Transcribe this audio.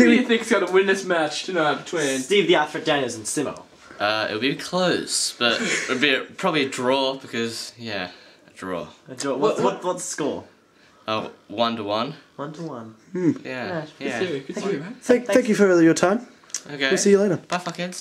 Who do you think's going to win this match tonight between? Steve the Alfred Daniels and Simmo. Uh, it'll be close, but it'll be a, probably a draw because yeah, a draw. What, what, what, what's the score? Uh, one to one. One to one. Hmm. Yeah, Good yeah. Good thank, you. man. Thank, thank you for your time. Okay. We'll see you later. Bye, fuckheads.